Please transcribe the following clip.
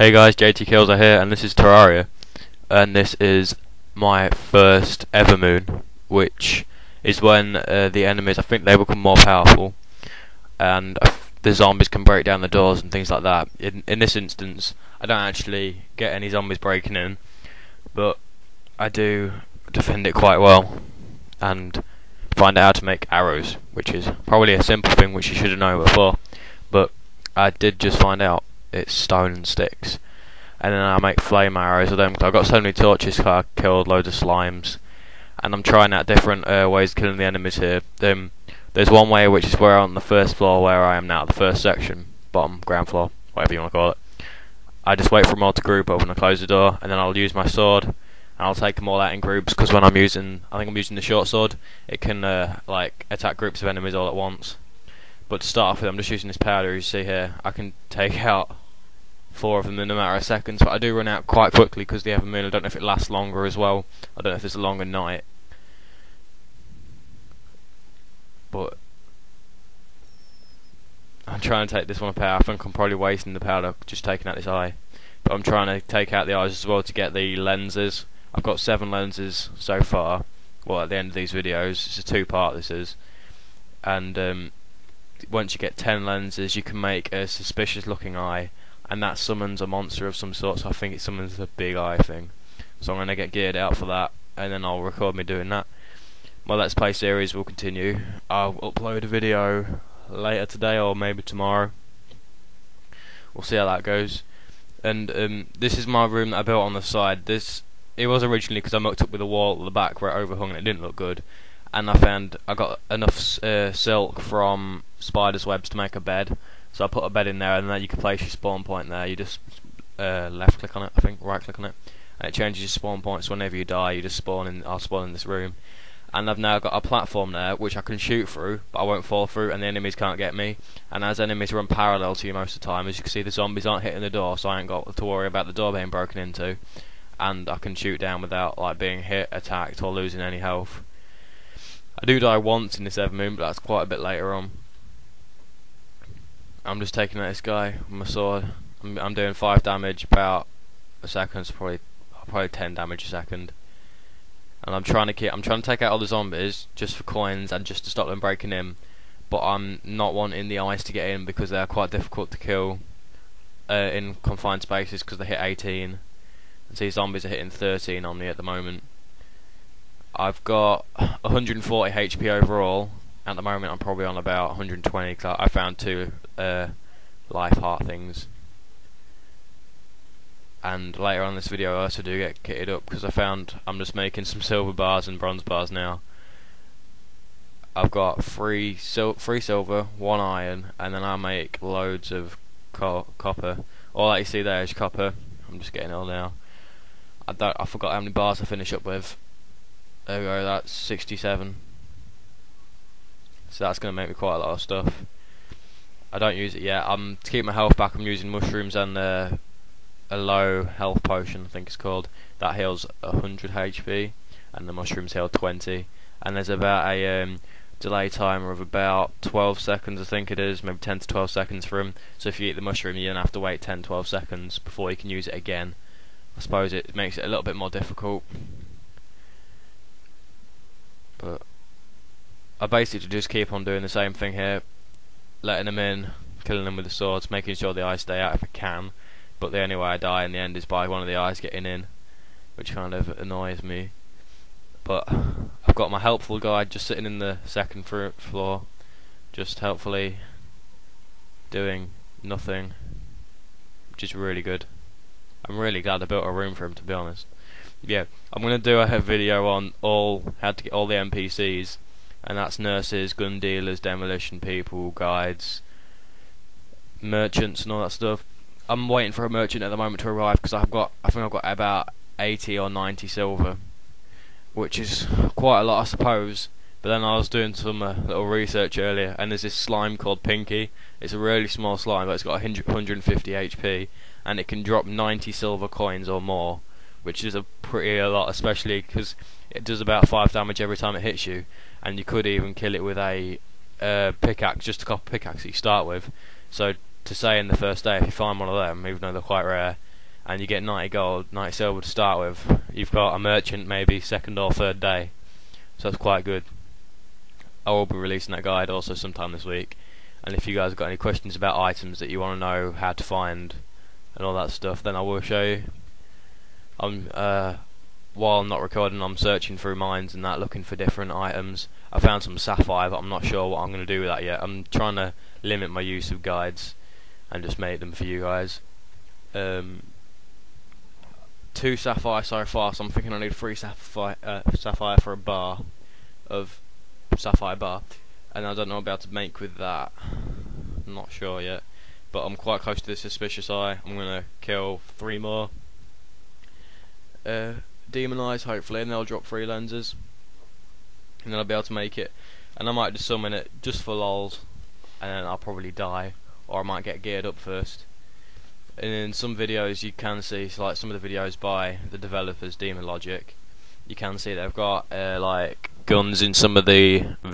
Hey guys, JTkilzo here, and this is Terraria, and this is my first ever moon, which is when uh, the enemies, I think they become more powerful, and uh, the zombies can break down the doors and things like that. In in this instance, I don't actually get any zombies breaking in, but I do defend it quite well, and find out how to make arrows, which is probably a simple thing which you should have known before, but I did just find out it's stone and sticks. And then I make flame arrows of them. Cause I've got so many torches I killed loads of slimes. And I'm trying out different uh, ways of killing the enemies here. Um, there's one way which is where on the first floor where I am now, the first section, bottom, ground floor, whatever you want to call it. I just wait for them all to group up and I close the door and then I'll use my sword and I'll take them all out in groups because when I'm using, I think I'm using the short sword, it can uh, like attack groups of enemies all at once. But to start off with, I'm just using this powder you see here. I can take out four of them in a matter of seconds, but I do run out quite quickly because the Evermoon, I don't know if it lasts longer as well. I don't know if it's a longer night. But I'm trying to take this one apart. I think I'm probably wasting the powder just taking out this eye. But I'm trying to take out the eyes as well to get the lenses. I've got seven lenses so far. Well, at the end of these videos, it's a two-part. This is, and um, once you get ten lenses, you can make a suspicious-looking eye and that summons a monster of some sort. So I think it summons a big eye thing. So I'm gonna get geared out for that, and then I'll record me doing that. My Let's Play series will continue. I'll upload a video later today or maybe tomorrow. We'll see how that goes. And um, this is my room that I built on the side. This it was originally because I mucked up with a wall at the back where it overhung and it didn't look good. And I found I got enough uh, silk from spider's webs to make a bed. So I put a bed in there, and then you can place your spawn point there. You just uh, left click on it, I think, right click on it, and it changes your spawn points. So whenever you die, you just spawn in. I'll spawn in this room, and I've now got a platform there which I can shoot through, but I won't fall through, and the enemies can't get me. And as enemies run parallel to you most of the time, as you can see, the zombies aren't hitting the door, so I ain't got to worry about the door being broken into, and I can shoot down without like being hit, attacked, or losing any health. I do die once in this Evermoon, but that's quite a bit later on. I'm just taking out this guy with my sword. I'm, I'm doing 5 damage about a second, so probably probably 10 damage a second. And I'm trying to keep, I'm trying to take out all the zombies just for coins and just to stop them breaking in. But I'm not wanting the eyes to get in because they're quite difficult to kill uh, in confined spaces because they hit 18. And see, zombies are hitting 13 on me at the moment. I've got 140 HP overall. At the moment, I'm probably on about 120 because I found two uh, life heart things. And later on in this video I also do get kitted up because I found I'm just making some silver bars and bronze bars now. I've got three, sil three silver, one iron, and then I make loads of co copper. All that you see there is copper. I'm just getting it all now. I. I forgot how many bars I finish up with. There we go. That's 67. So that's going to make me quite a lot of stuff. I don't use it yet. Um, to keep my health back, I'm using mushrooms and uh, a low health potion. I think it's called. That heals 100 HP, and the mushrooms heal 20. And there's about a um, delay timer of about 12 seconds, I think it is, maybe 10 to 12 seconds for them. So if you eat the mushroom, you don't have to wait 10, 12 seconds before you can use it again. I suppose it makes it a little bit more difficult. But I basically just keep on doing the same thing here letting them in, killing them with the swords, making sure the eyes stay out if I can. But the only way I die in the end is by one of the eyes getting in, which kind of annoys me. But I've got my helpful guide just sitting in the second floor, just helpfully doing nothing, which is really good. I'm really glad I built a room for him, to be honest. Yeah, I'm gonna do a video on all how to get all the NPCs and that's nurses, gun dealers, demolition people, guides, merchants, and all that stuff. I'm waiting for a merchant at the moment to arrive because I've got, I think I've got about 80 or 90 silver, which is quite a lot, I suppose. But then I was doing some uh, little research earlier, and there's this slime called Pinky. It's a really small slime, but it's got 150 HP, and it can drop 90 silver coins or more, which is a pretty a lot, especially because it does about 5 damage every time it hits you and you could even kill it with a uh, pickaxe, just a copper pickaxe that you start with. So to say in the first day, if you find one of them, even though they're quite rare, and you get 90 gold, 90 silver to start with. You've got a merchant maybe second or third day, so that's quite good. I will be releasing that guide also sometime this week. And if you guys have got any questions about items that you want to know how to find and all that stuff, then I will show you. I'm uh, while I'm not recording, I'm searching through mines and that, looking for different items. I found some sapphire, but I'm not sure what I'm going to do with that yet. I'm trying to limit my use of guides and just make them for you guys. Um, two sapphire so far, so I'm thinking I need three sapphire, uh, sapphire for a bar of sapphire bar, and I don't know able to make with that. I'm not sure yet, but I'm quite close to the suspicious eye. I'm gonna kill three more. Uh, demon eyes, hopefully, and they'll drop three lenses, and then I'll be able to make it. And I might just summon it just for lols, and then I'll probably die, or I might get geared up first. And in some videos you can see, so like some of the videos by the developers, Demon Logic, you can see they've got uh, like guns in some of the videos.